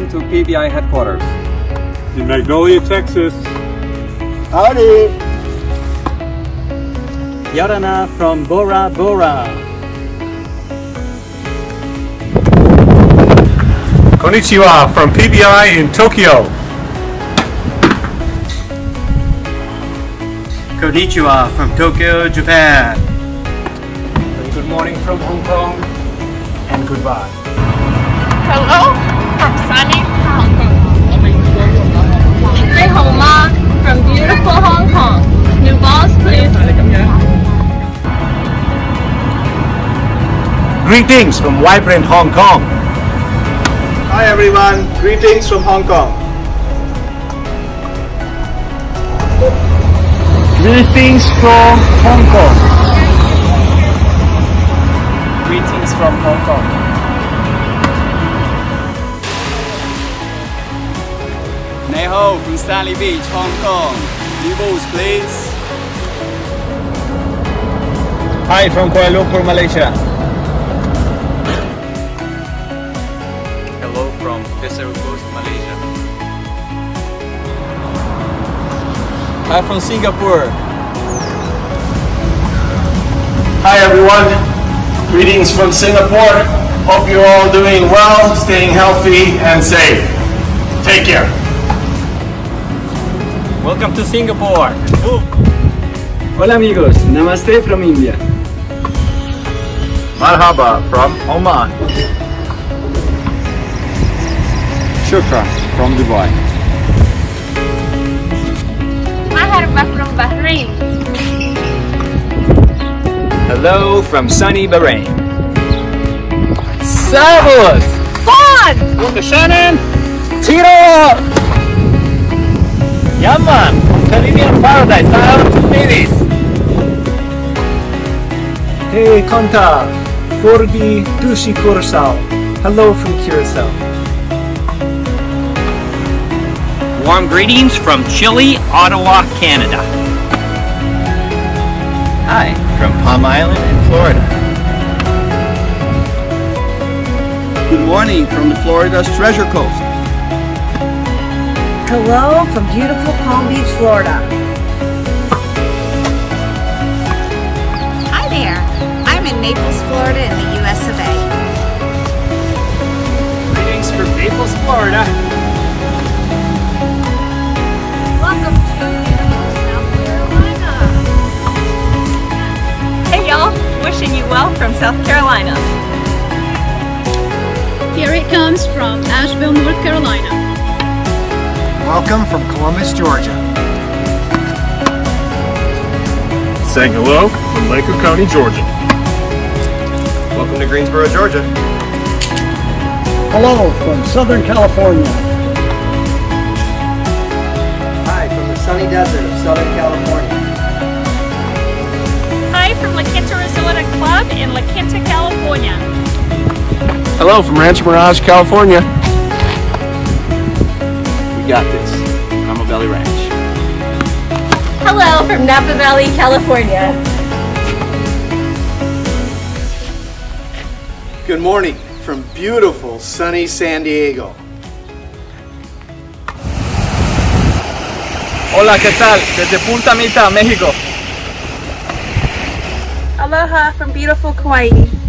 welcome to PBI headquarters. In Magnolia, Texas. Howdy! Yarana from Bora Bora. Konnichiwa from PBI in Tokyo. Konnichiwa from Tokyo, Japan. Good morning from Hong Kong and goodbye. Hello from sunny Hong Kong. Say Homa from beautiful Hong Kong. New balls, please. Greetings from vibrant Hong Kong. Hi everyone, greetings from Hong Kong. Greetings from Hong Kong. Greetings from Hong Kong. Neho from Stanley Beach, Hong Kong. New balls, please. Hi from Kuala Lumpur, Malaysia. Hello from Desaru Coast, Malaysia. Hi from Singapore. Hi everyone, greetings from Singapore. Hope you're all doing well, staying healthy and safe. Take care. Welcome to Singapore. Hola amigos, Namaste from India. Marhaba from Oman. Shukran from Dubai. Maharba from Bahrain. Hello from sunny Bahrain. Fun! Wunderschönen Tiro! Yaman from Caribbean Paradise, down ladies. Hey Konta, Forgi Dushi Curacao. Hello from Curacao. Warm greetings from chilly, Ottawa, Canada. Hi from Palm Island in Florida. Good morning from the Florida's Treasure Coast. Hello from beautiful Palm Beach, Florida. Hi there. I'm in Naples, Florida in the US of A. Greetings from Naples, Florida. Welcome to beautiful South Carolina. Hey y'all, wishing you well from South Carolina. Here it comes from Asheville, North Carolina. Welcome from Columbus, Georgia. Saying hello from Lake Oconee, Georgia. Welcome to Greensboro, Georgia. Hello from Southern California. Hi from the sunny desert of Southern California. Hi from La Quinta Resort Club in La Quinta, California. Hello from Rancho Mirage, California. We got this. Mama Valley Ranch. Hello from Napa Valley, California. Good morning from beautiful sunny San Diego. Hola, ¿qué tal? Desde Punta Mita, México. Aloha from beautiful Kauai.